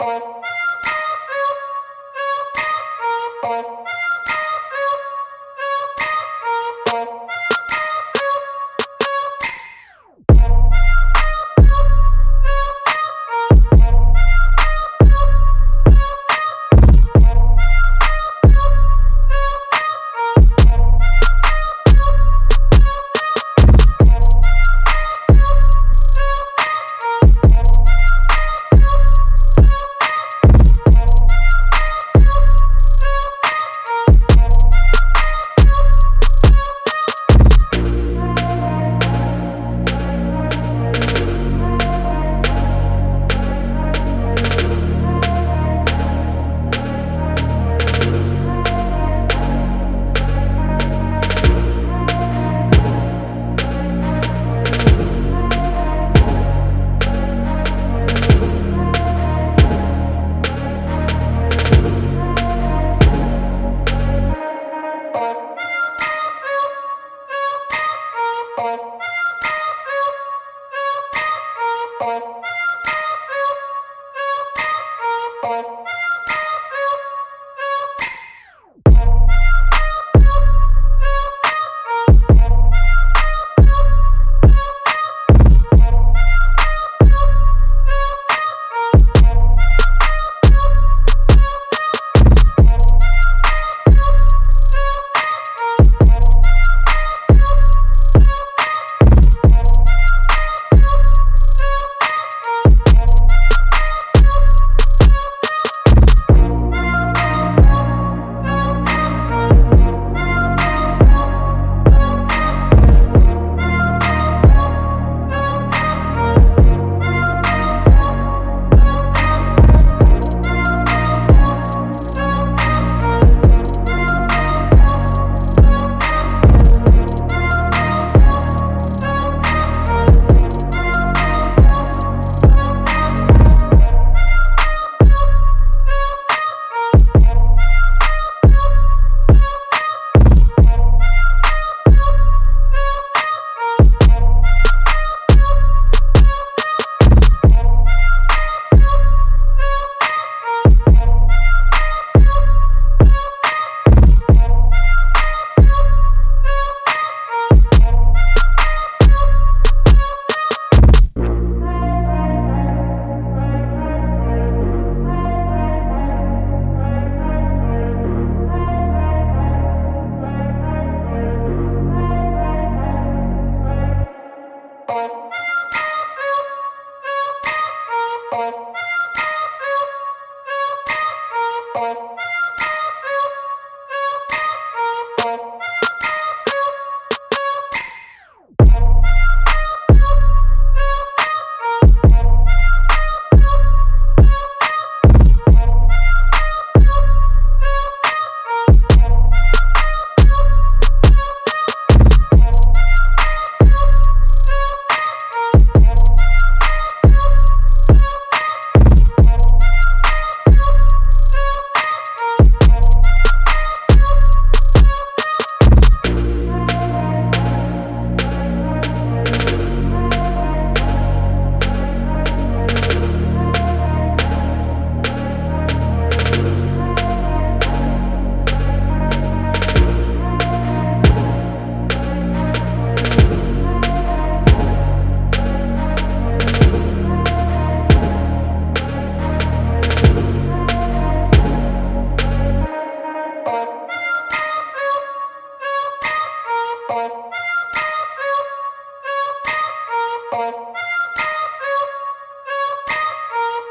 Thank.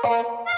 Bye.